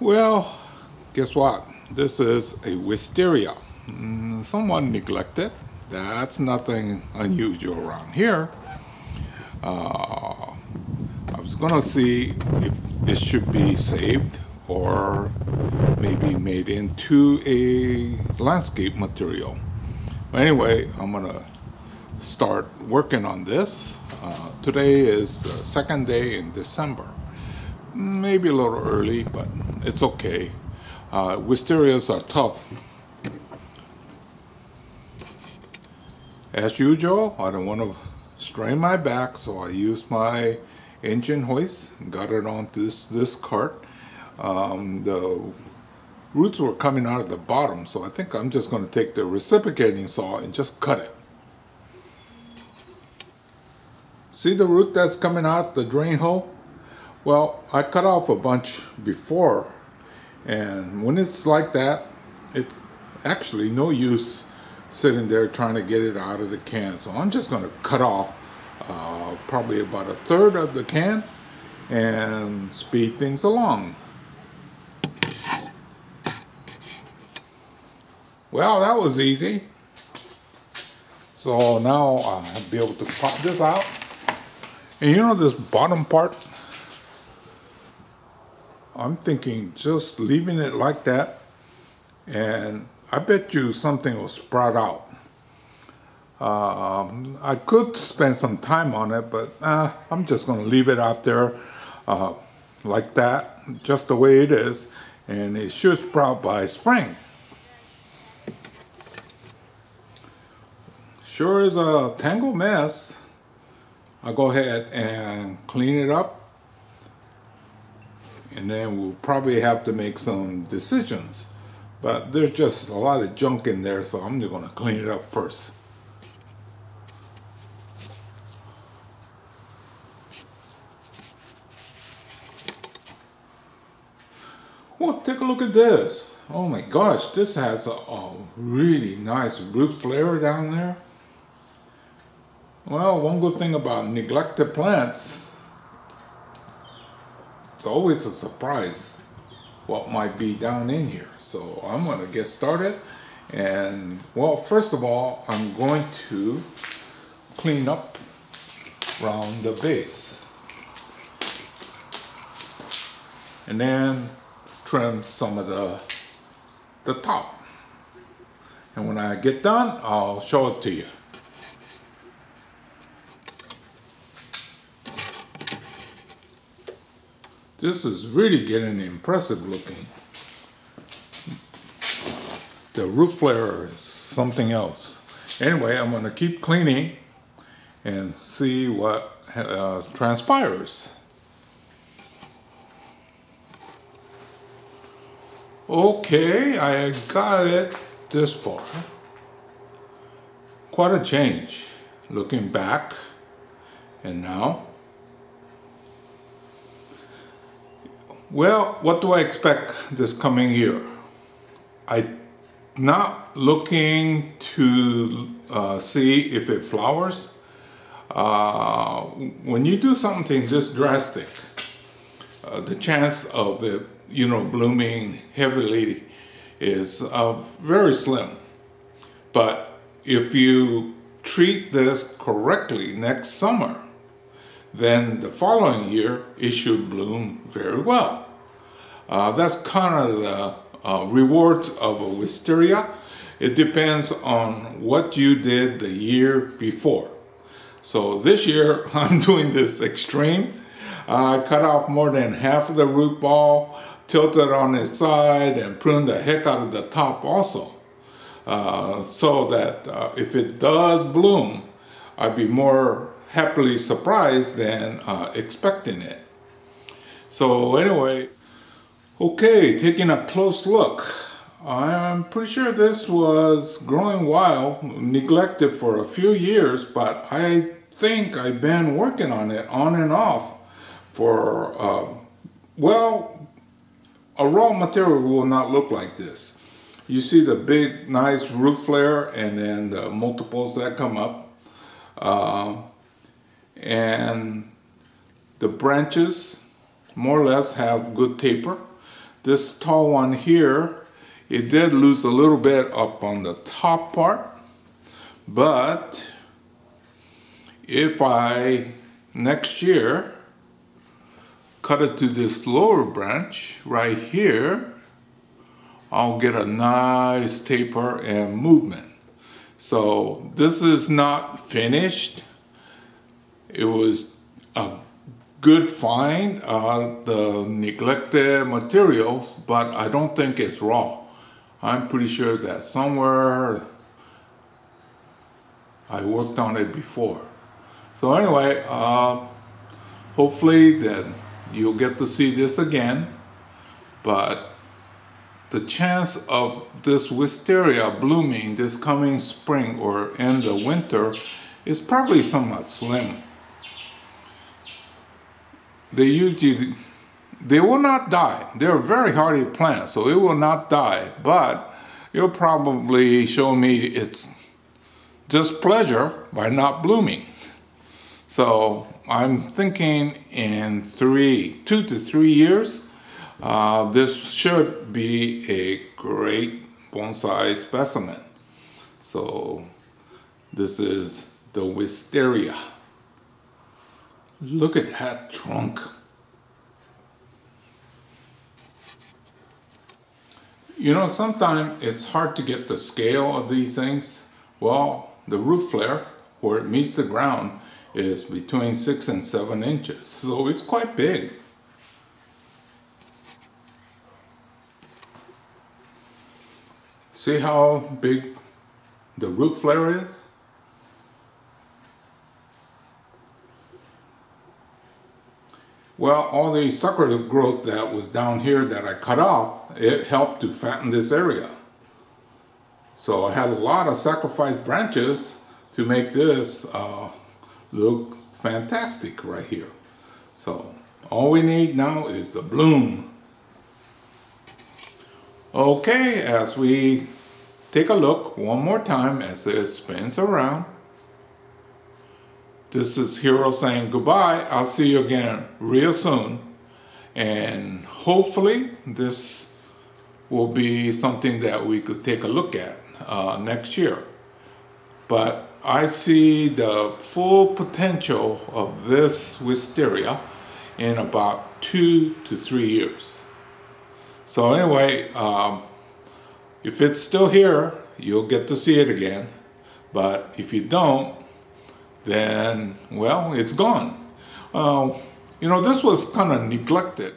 Well, guess what? This is a wisteria. Mm, somewhat neglected. That's nothing unusual around here. Uh, I was gonna see if it should be saved or maybe made into a landscape material. But anyway, I'm gonna start working on this. Uh, today is the second day in December maybe a little early, but it's okay. Uh, wisterias are tough. As usual, I don't want to strain my back, so I use my engine hoist, got it onto this, this cart. Um, the roots were coming out of the bottom, so I think I'm just going to take the reciprocating saw and just cut it. See the root that's coming out the drain hole? Well, I cut off a bunch before, and when it's like that, it's actually no use sitting there trying to get it out of the can. So I'm just going to cut off uh, probably about a third of the can and speed things along. Well, that was easy. So now I'll be able to pop this out. And you know this bottom part? I'm thinking just leaving it like that and I bet you something will sprout out. Um, I could spend some time on it, but uh, I'm just going to leave it out there uh, like that, just the way it is, and it should sprout by spring. Sure is a tangled mess. I'll go ahead and clean it up and then we'll probably have to make some decisions. But there's just a lot of junk in there, so I'm just going to clean it up first. Well, take a look at this. Oh my gosh, this has a, a really nice root flare down there. Well, one good thing about neglected plants it's always a surprise what might be down in here. So I'm going to get started. And well, first of all, I'm going to clean up around the base. And then trim some of the, the top. And when I get done, I'll show it to you. This is really getting impressive looking. The root flare is something else. Anyway, I'm going to keep cleaning and see what uh, transpires. Okay, I got it this far. Quite a change looking back and now. Well, what do I expect this coming year? I'm not looking to uh, see if it flowers. Uh, when you do something this drastic, uh, the chance of it, you know, blooming heavily is uh, very slim. But if you treat this correctly next summer, then the following year it should bloom very well. Uh, that's kind of the uh, rewards of a wisteria. It depends on what you did the year before. So this year I'm doing this extreme. I cut off more than half of the root ball, tilted it on its side, and pruned the heck out of the top also. Uh, so that uh, if it does bloom, I'd be more happily surprised than uh, expecting it. So anyway, okay, taking a close look. I'm pretty sure this was growing wild, neglected for a few years, but I think I've been working on it on and off for, uh, well, a raw material will not look like this. You see the big, nice root flare and then the multiples that come up. Uh, and the branches more or less have good taper. this tall one here, it did lose a little bit up on the top part, but if I next year cut it to this lower branch right here, I'll get a nice taper and movement. So this is not finished. It was a good find, uh, the neglected materials, but I don't think it's raw. I'm pretty sure that somewhere I worked on it before. So anyway, uh, hopefully that you'll get to see this again, but the chance of this wisteria blooming this coming spring or in the winter is probably somewhat slim. They usually, they will not die. They're very hardy plants, so it will not die, but it'll probably show me its displeasure by not blooming. So I'm thinking in three, two to three years, uh, this should be a great bonsai specimen. So this is the wisteria. Look at that trunk. You know, sometimes it's hard to get the scale of these things. Well, the root flare, where it meets the ground, is between six and seven inches. So it's quite big. See how big the root flare is? Well, all the sucker growth that was down here that I cut off, it helped to fatten this area. So I had a lot of sacrificed branches to make this uh, look fantastic right here. So all we need now is the bloom. Okay, as we take a look one more time as it spins around. This is Hiro saying goodbye. I'll see you again real soon. And hopefully this will be something that we could take a look at uh, next year. But I see the full potential of this wisteria in about two to three years. So anyway, um, if it's still here, you'll get to see it again. But if you don't, then, well, it's gone. Uh, you know, this was kind of neglected.